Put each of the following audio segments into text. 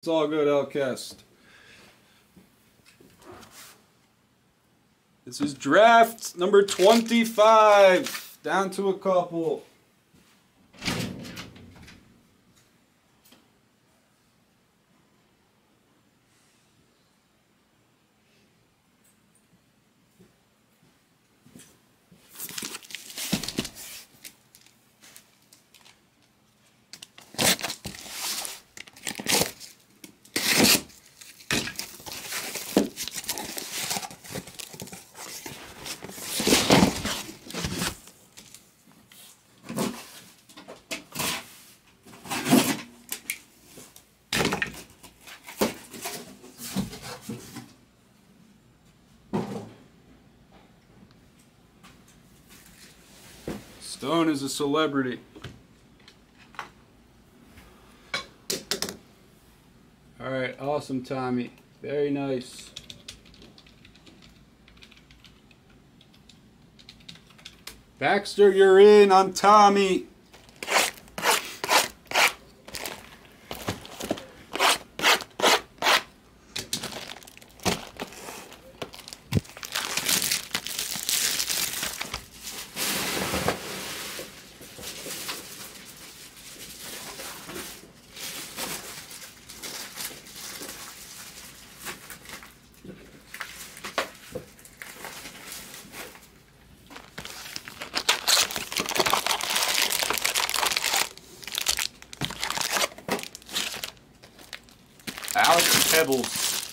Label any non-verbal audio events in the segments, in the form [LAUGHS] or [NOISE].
It's all good, Outcast. This is draft number 25. Down to a couple. Stone is a celebrity. All right, awesome, Tommy. Very nice. Baxter, you're in. I'm Tommy. Pebbles.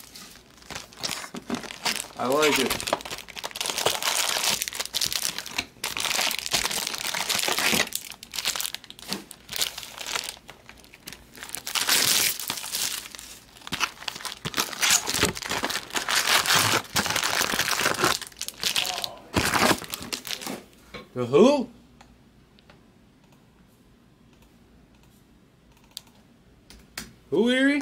I like it. The who? Who, Erie?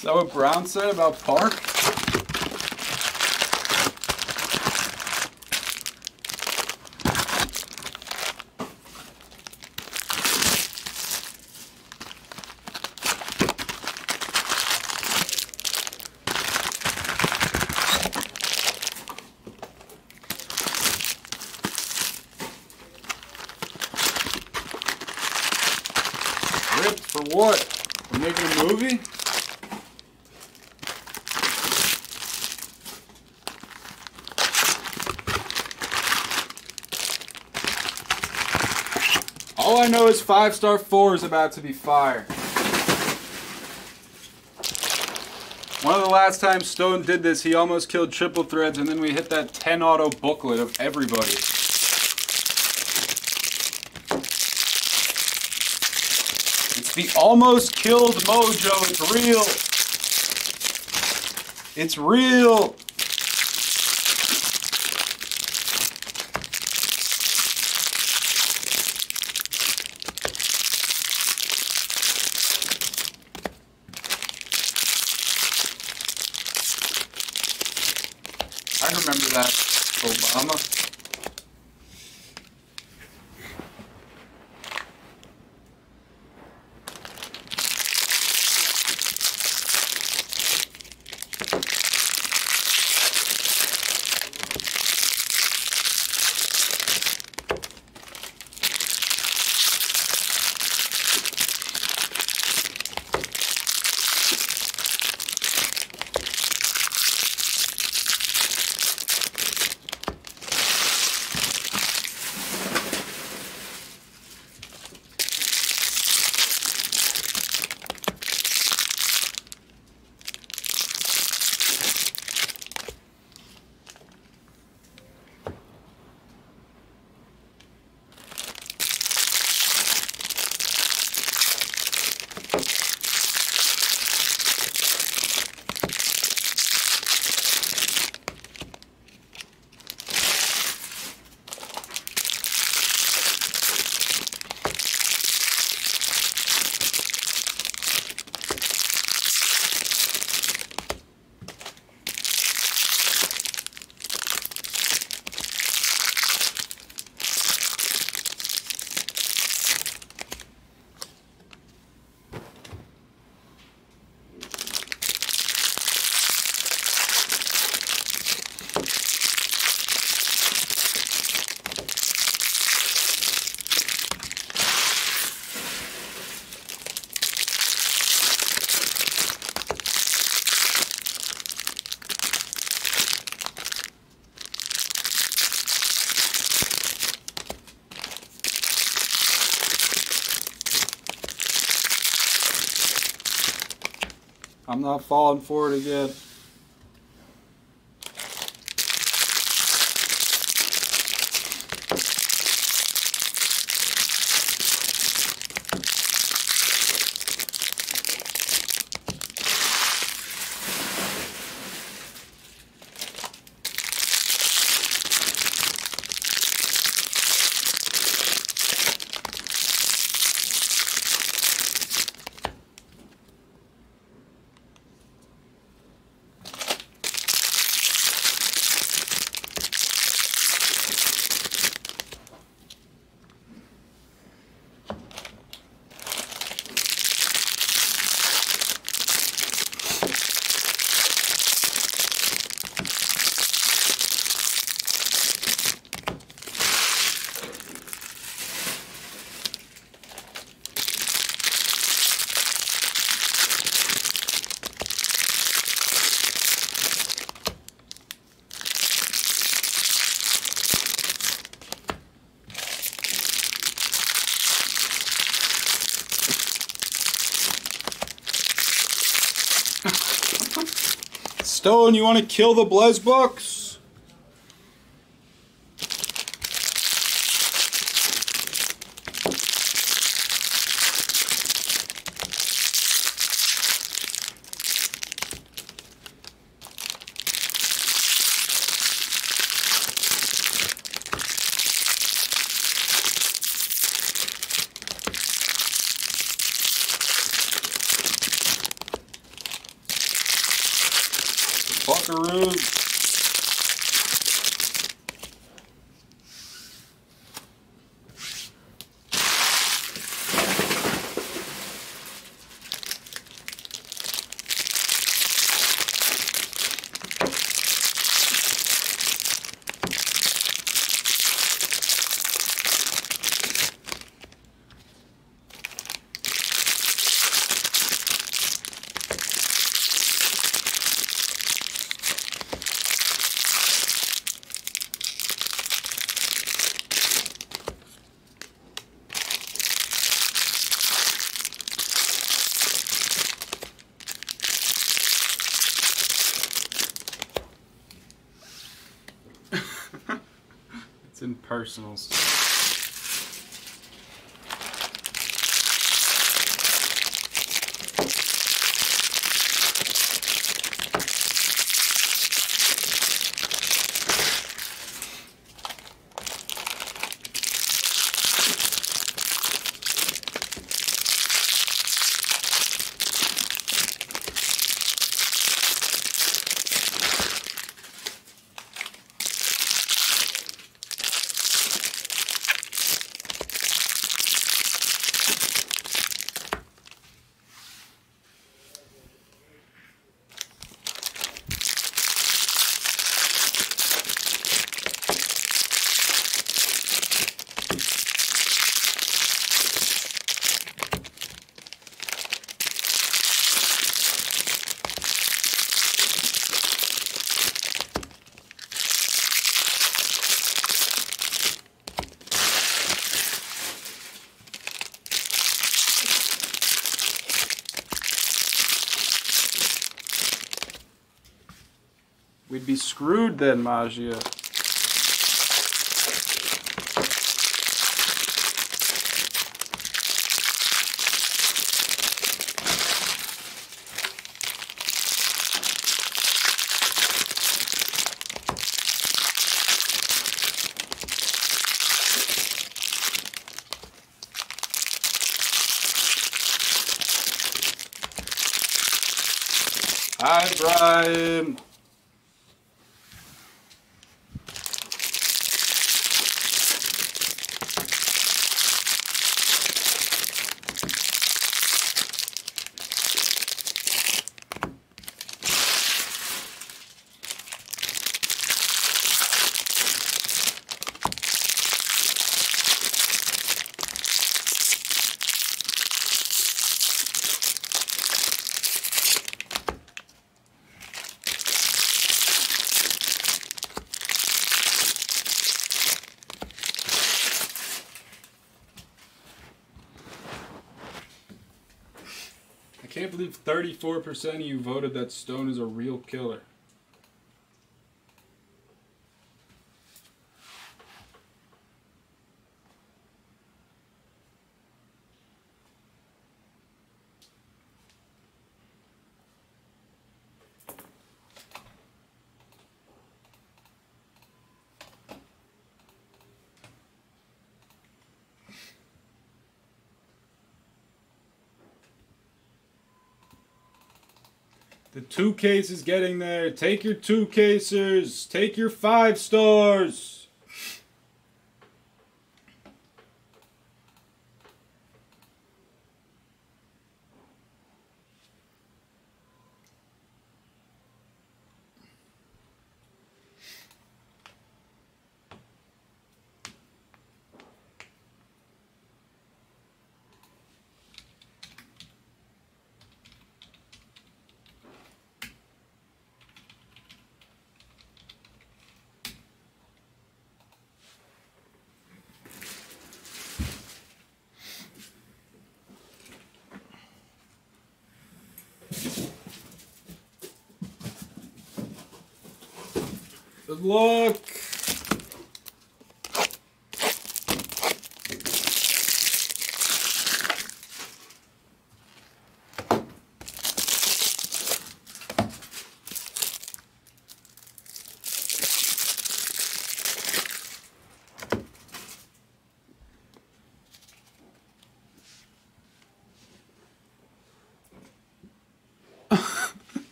Is that what Brown said about Park? Ripped for what? For making a movie? Is Five Star 4 is about to be fire. One of the last times Stone did this, he almost killed Triple Threads, and then we hit that 10 auto booklet of everybody. It's the almost killed mojo. It's real. It's real. I'm not falling for it again. Stone, you want to kill the Blesbooks? Buckaroo. It's in personals. Be screwed then, Magia. Hi, Brian. Believe 34% of you voted that Stone is a real killer. Two cases getting there. Take your two casers. Take your five stars. Good luck.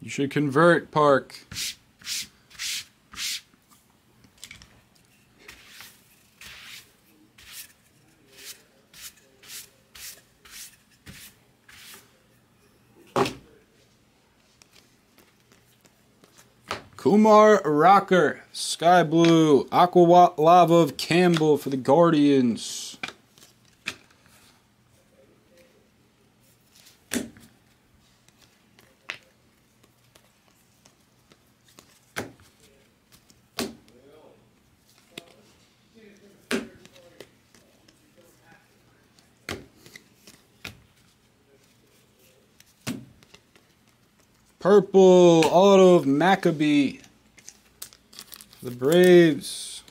You should convert, Park. Kumar Rocker, Sky Blue, Aqua Lava of Campbell for the Guardians. Purple auto of Maccabee. The Braves.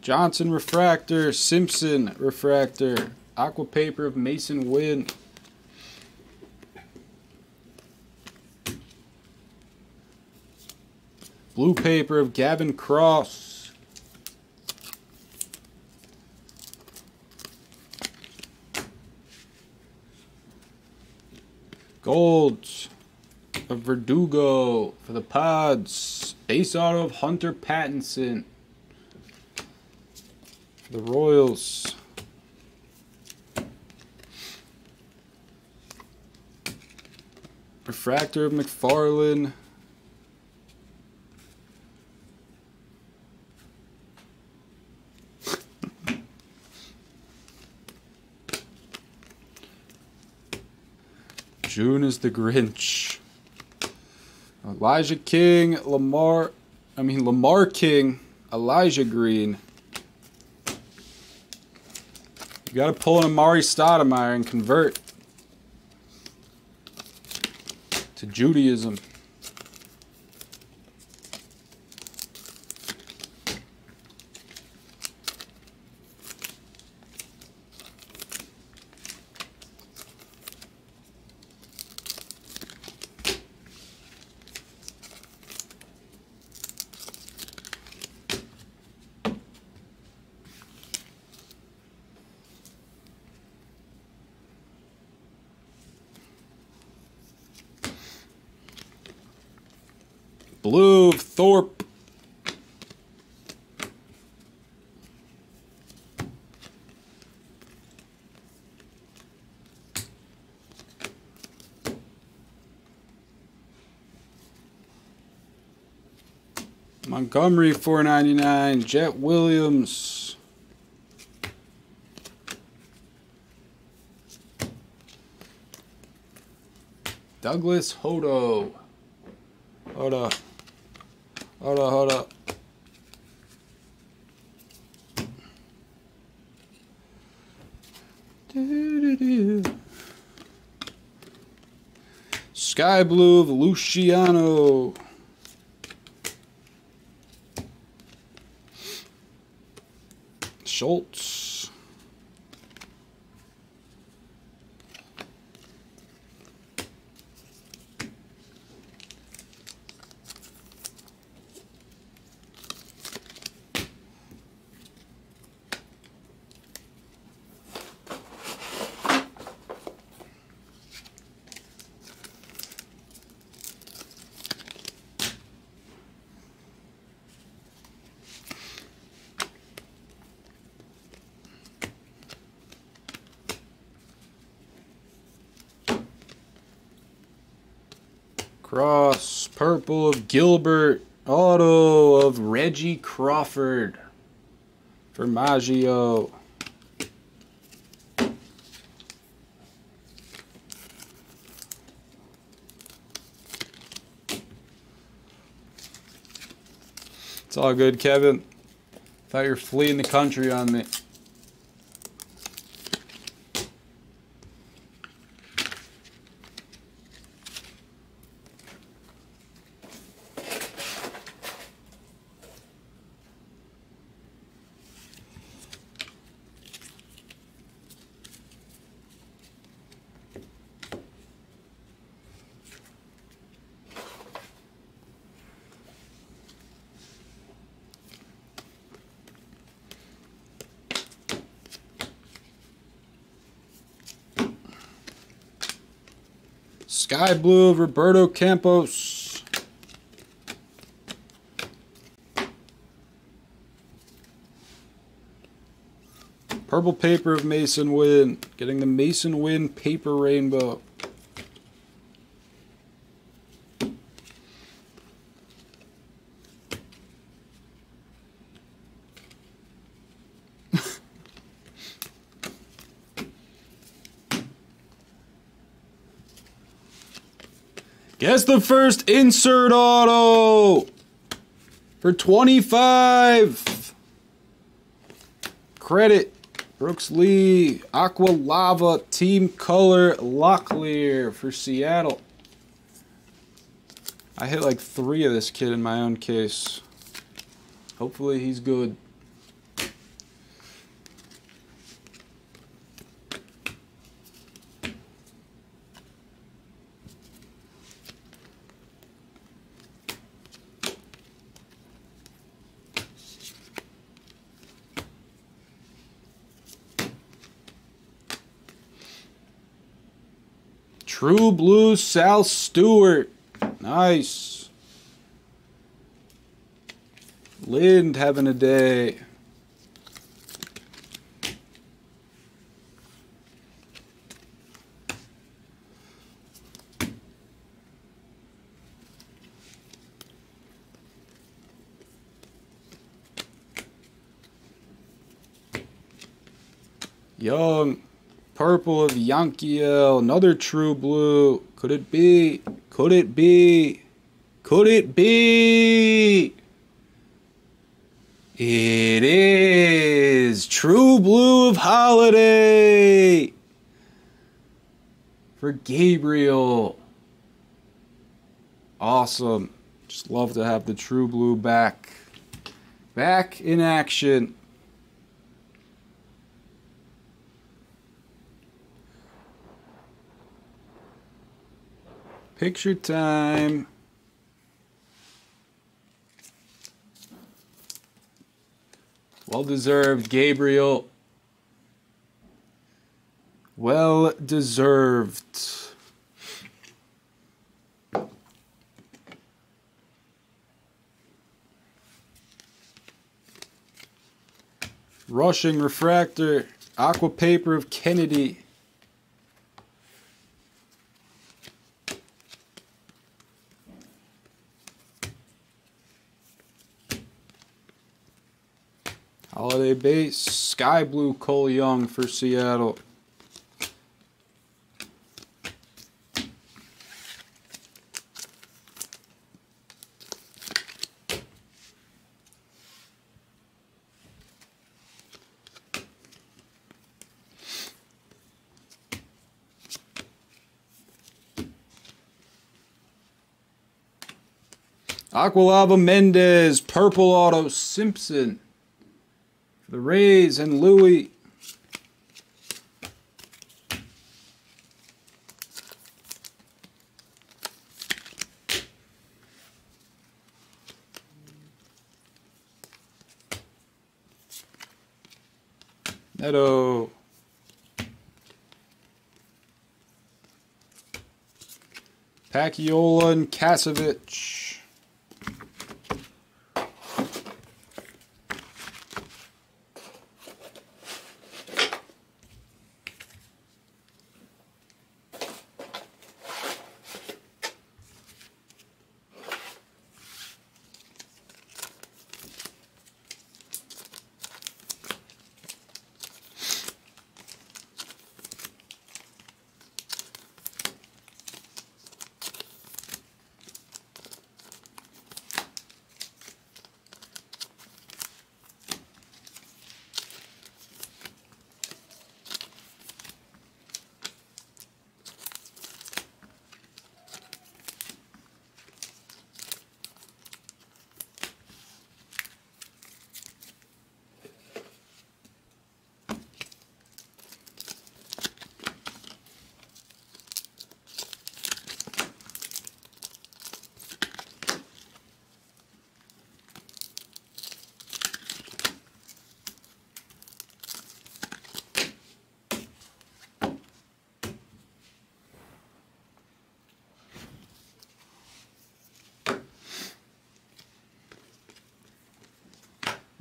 Johnson Refractor, Simpson Refractor, Aqua Paper of Masyn Winn. Blue Paper of Gavin Cross. Gold of Verdugo for the Pods. Base auto of Hunter Pattinson for the Royals. Refractor of McFarlane. June is the Grinch. Elijah King, Lamar, I mean Lamar King, Elijah Green. You got to pull an Amar'e Stoudemire and convert to Judaism. Blue of Thorpe. Montgomery 499, Jett Williams. Douglas Hodo. Hodo. Hold up, hold up. Sky Blue of Luciano. Schultz. Of Gilbert, auto of Reggie Crawford for Maggio. It's all good, Kevin. Thought you were fleeing the country on me. Sky Blue of Roberto Campos. Purple paper of Masyn Winn. Getting the Masyn Winn paper rainbow. Guess the first insert auto for 25. Credit Brooks Lee, Aqua Lava, Team Color, Locklear for Seattle. I hit like three of this kid in my own case. Hopefully he's good. True Blue Sal Stewart. Nice. Lind having a day. Young. Purple of Yanquiel. Another true blue. Could it be? Could it be? Could it be? It is True Blue of Holliday for Gabriel. Awesome. Just love to have the True Blue back. Back in action. Picture time. Well deserved, Gabriel. Well deserved. Rushing refractor, aqua paper of Kennedy. Base sky blue Cole Young for Seattle. Aqua Lava Mendez, Purple Auto Simpson the Rays and Louis. Neto. Paciola and Kasevick.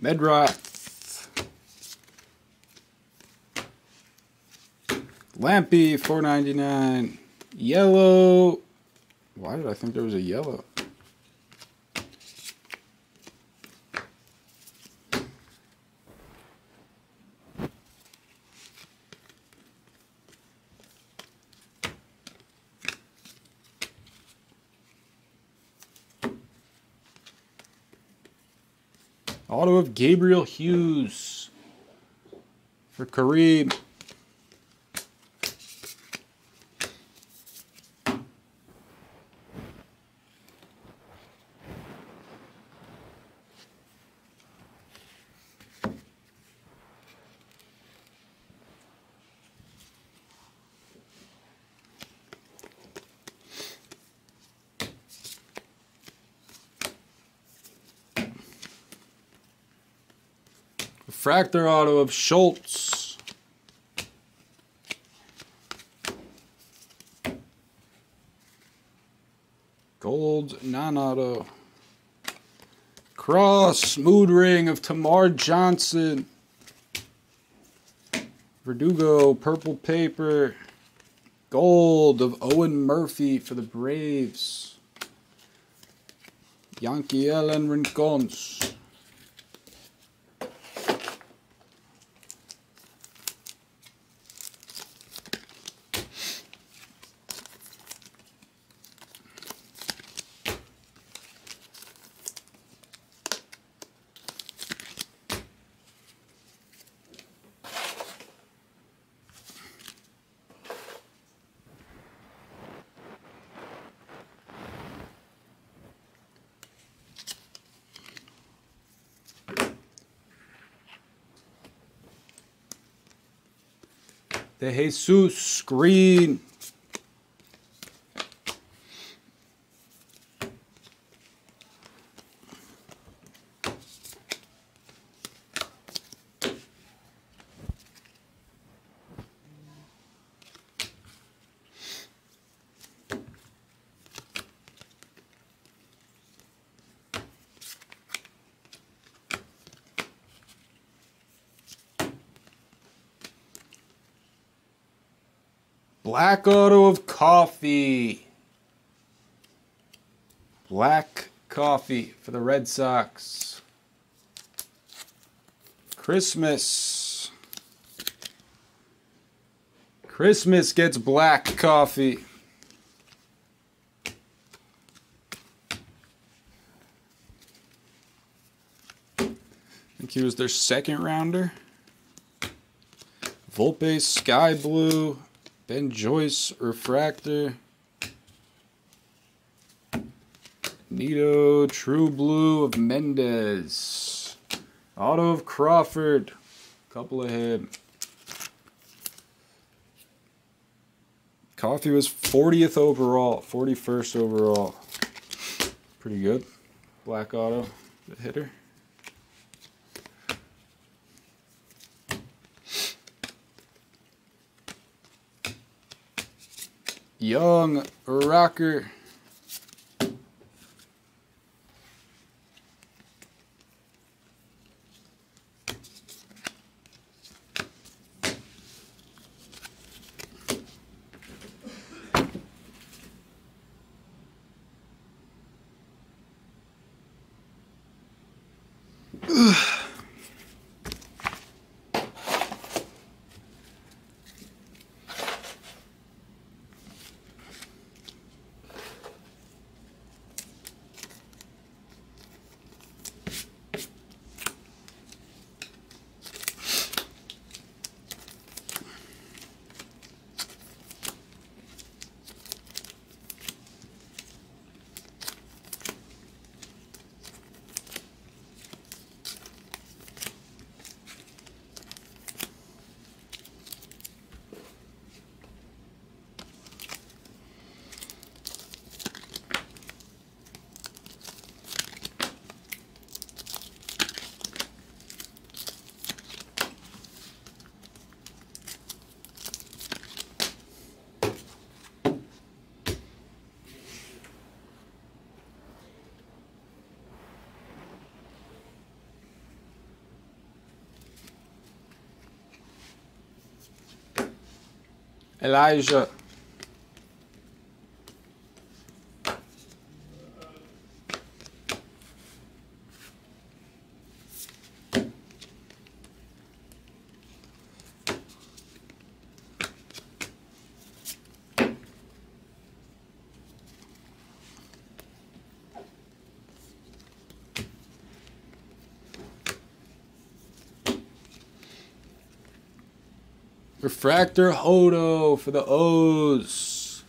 Medrath. Lampy, four ninety nine. Yellow. Why did I think there was a yellow? Auto of Gabriel Hughes for Kareem. Fractor auto of Schultz. Gold non-auto. Cross mood ring of Termarr Johnson. Verdugo purple paper. Gold of Owen Murphy for the Braves. Yankee and Rincons. The Jesus screen. Black Auto of Coffey. Black Coffee for the Red Sox. Christmas. Christmas gets black coffee. I think he was their second rounder. Volpe Sky Blue. Ben Joyce Refractor. Neto True Blue of Mendez. Auto of Crawford. Couple of him. Coffey was 40th overall, 41st overall. Pretty good. Black Auto, the hitter. Young Rocker. Elijah. Refractor Hodo for the O's.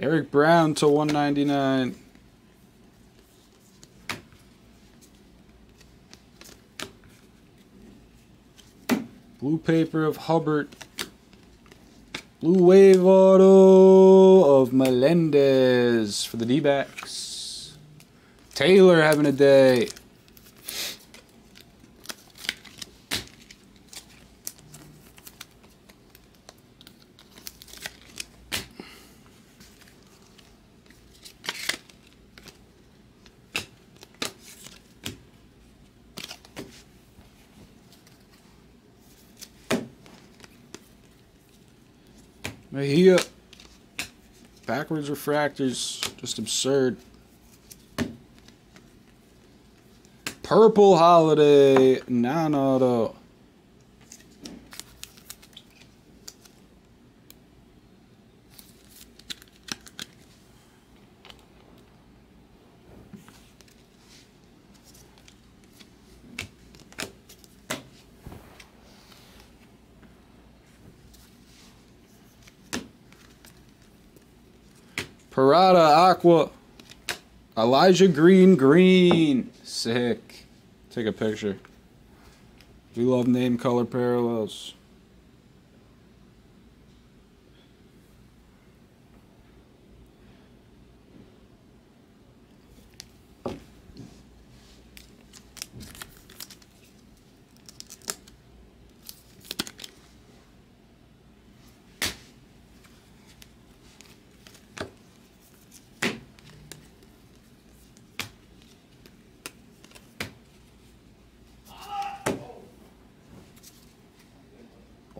Eric Brown to 199. Blue paper of Hubbard. Blue Wave Auto of Melendez for the D-backs. Taylor having a day. Backwards refractors. Just absurd. Purple Holliday. Non-auto. Parada Aqua. Elijah Green Green. Sick. Take a picture. We love name color parallels.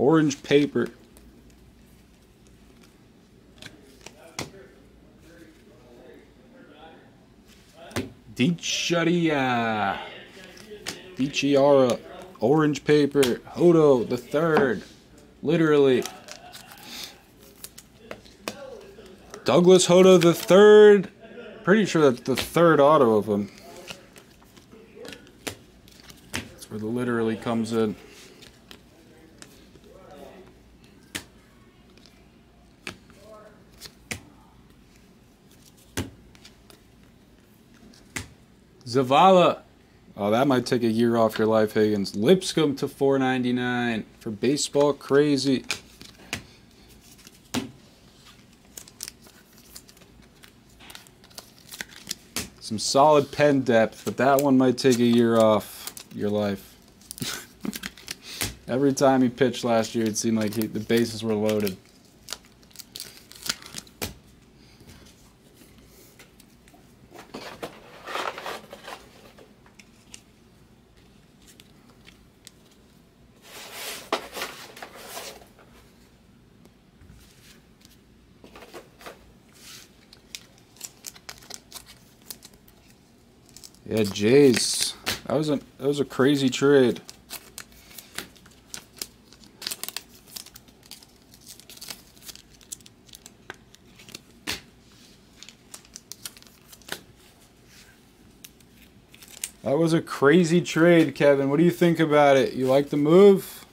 Orange paper. Dicharia. Dichiara. Orange paper. Hodo the third. Literally. Douglas Hodo the third. Pretty sure that's the third auto of him. That's where the literally comes in. Zavala. Oh, that might take a year off your life, Higgins. Lipscomb to 4.99 for baseball crazy. Some solid pen depth, but that one might take a year off your life. [LAUGHS] Every time he pitched last year, it seemed like he, the bases were loaded. Jays. That was a that was a crazy trade. That was a crazy trade, Kevin. What do you think about it? You like the move?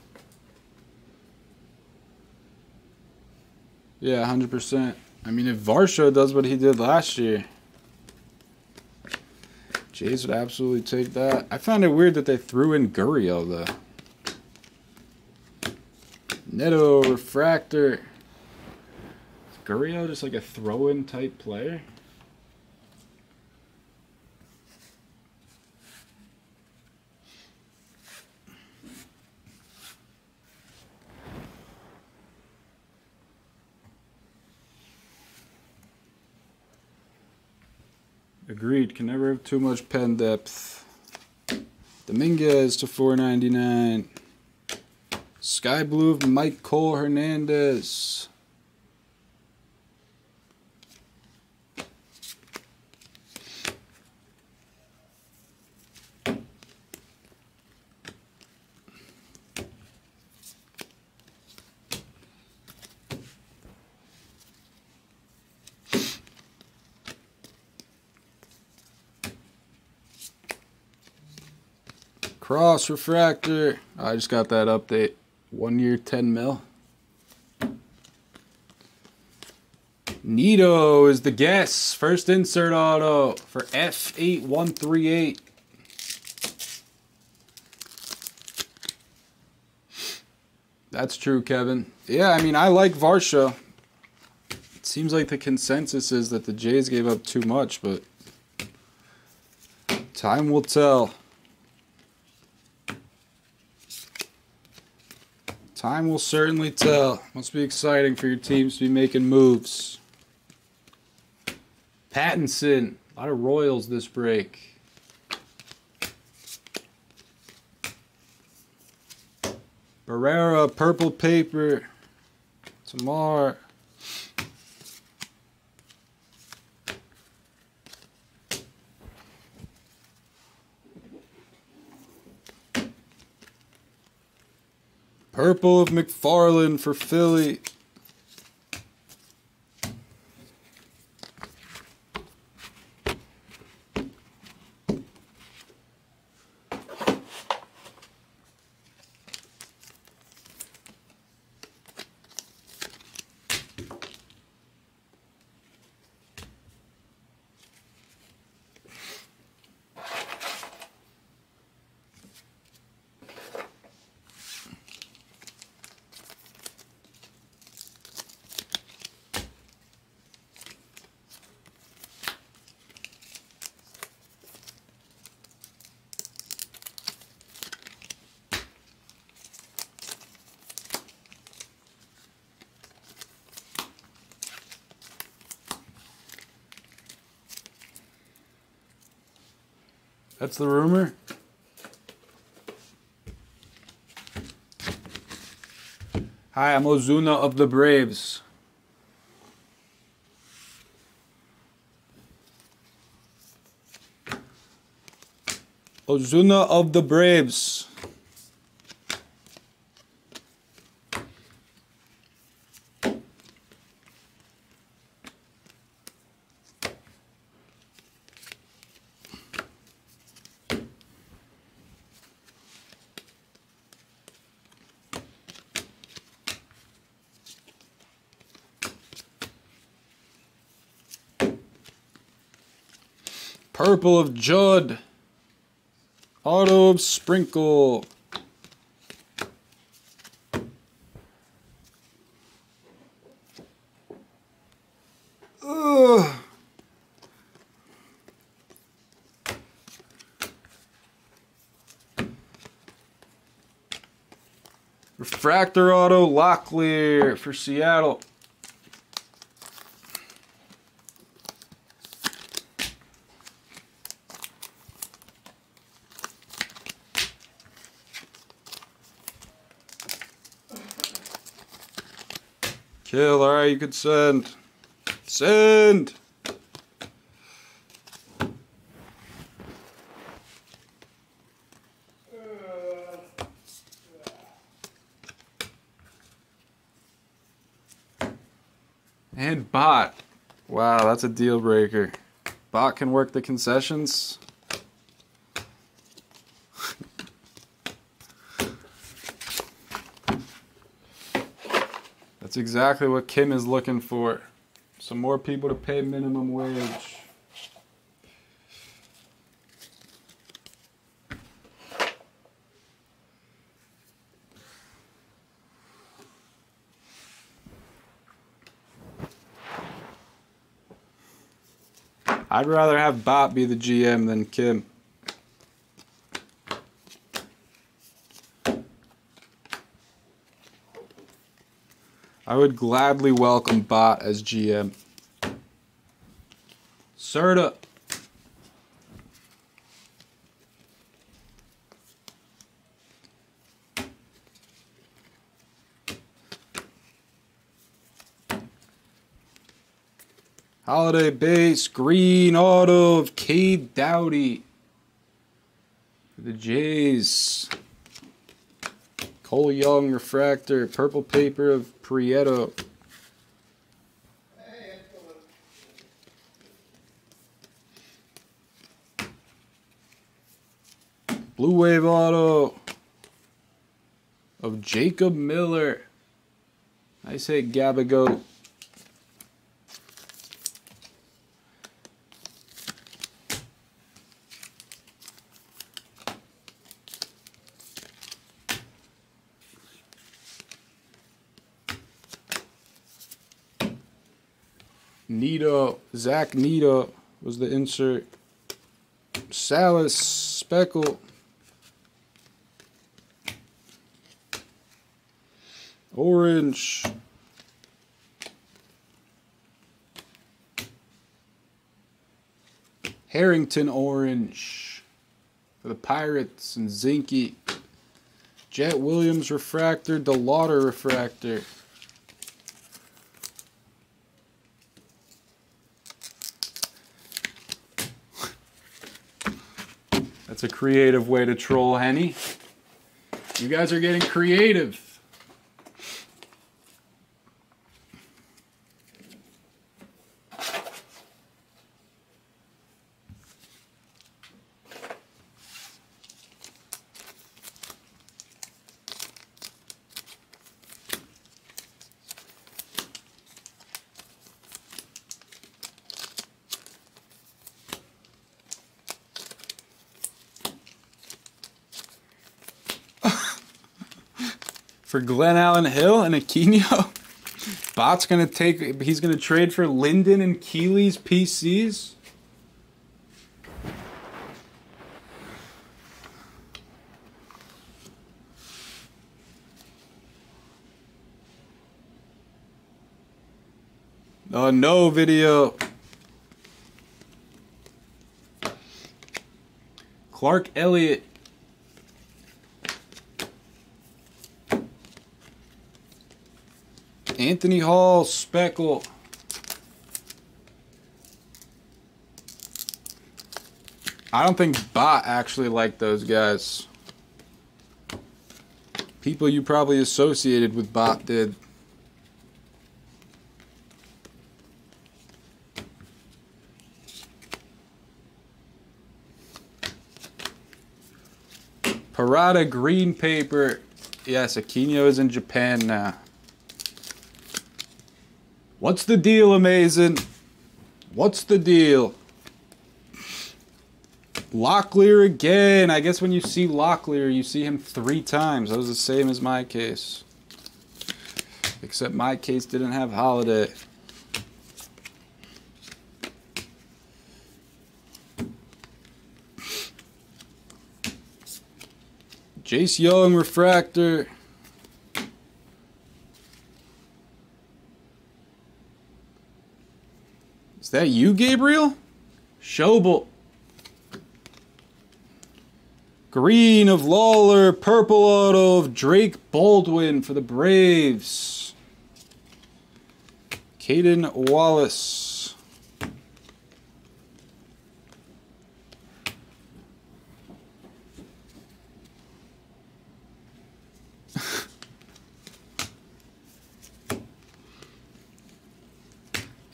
Yeah, 100%. I mean, if Varsho does what he did last year, Jays would absolutely take that. I found it weird that they threw in Gurriel, though. Neto, Refractor. Is just like a throw-in type player? Agreed. Can never have too much pen depth. Dominguez to 499. Sky Blue of Cole Hernandez. Refractor. I just got that update. One year, 10 mil. Neto is the guess. First insert auto for F8138. That's true, Kevin. Yeah, I mean, I like Varsho. It seems like the consensus is that the Jays gave up too much, but time will tell. Time will certainly tell. Must be exciting for your teams to be making moves. Pattinson. A lot of Royals this break. Barrera, purple paper. Tamar. Purple of McFarland for Philly. That's the rumor. Hi, I'm Ozuna of the Braves. Ozuna of the Braves. Purple of Judd. Auto of Sprinkle. Ugh. Refractor Auto Locklear for Seattle. You could send. Send! And bot. Wow, that's a deal breaker. Bot can work the concessions. That's exactly what Kim is looking for. Some more people to pay minimum wage. I'd rather have Bot be the GM than Kim. I would gladly welcome Bot as GM. Serta. Holliday base, green auto of Cade. For the Jays. Cole Young refractor, purple paper of Prieto. Blue Wave auto of Jacob Miller. I say Gabago. Neto, Zach Neto was the insert. Salas, Speckle. Orange. Harrington Orange for the Pirates and Zinky. Jett Williams Refractor, DeLauder Refractor. That's a creative way to troll Henny. You guys are getting creative. For Glenallen Hill and Aquino. [LAUGHS] Bot's gonna take. He's gonna trade for Linden and Keeley's PCs. Oh uh, no video. Clark Elliott. Anthony Hall, Speckle. I don't think Bot actually liked those guys. People you probably associated with Bot did. Parada green paper. Yes, Aquino is in Japan now. What's the deal, Amazing? What's the deal? Locklear again. I guess when you see Locklear, you see him three times. That was the same as my case. Except my case didn't have Holliday. Jace Jung refractor. That you, Gabriel? Schobel. Green of Lawlar, purple auto of Drake Baldwin for the Braves. Cayden Wallace.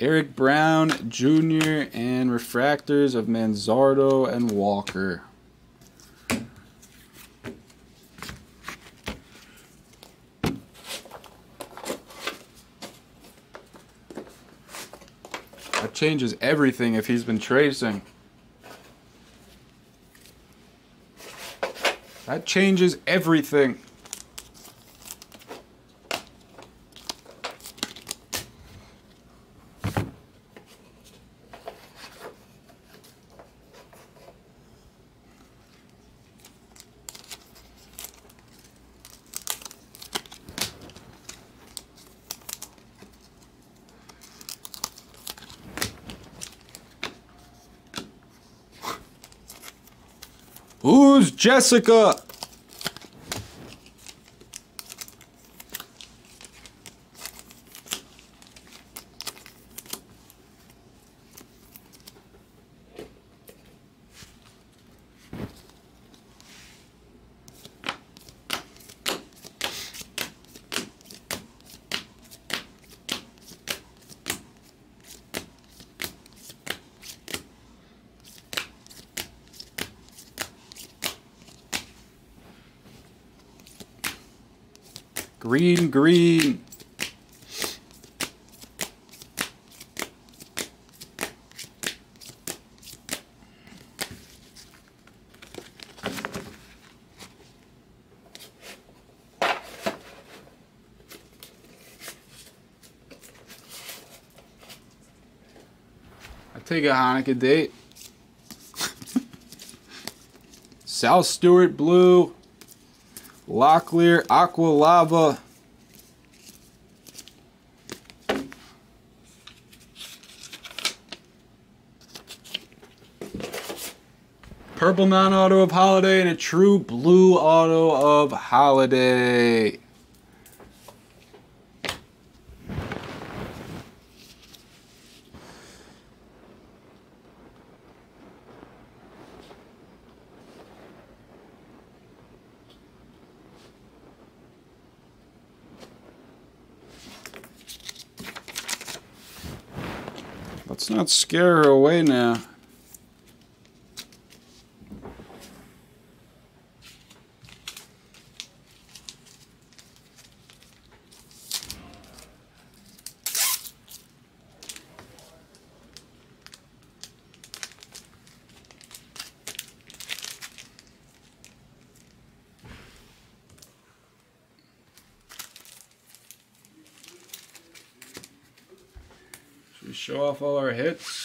Eric Brown Jr. and refractors of Manzardo and Walker. That changes everything if he's been tracing. That changes everything. Who's Jessica? Green, green. I take a Hanukkah date. [LAUGHS] South Stewart blue. Locklear Aqua Lava. Purple non-auto of Holliday and a true blue auto of Holliday. Not scare her away now. Off all our hits?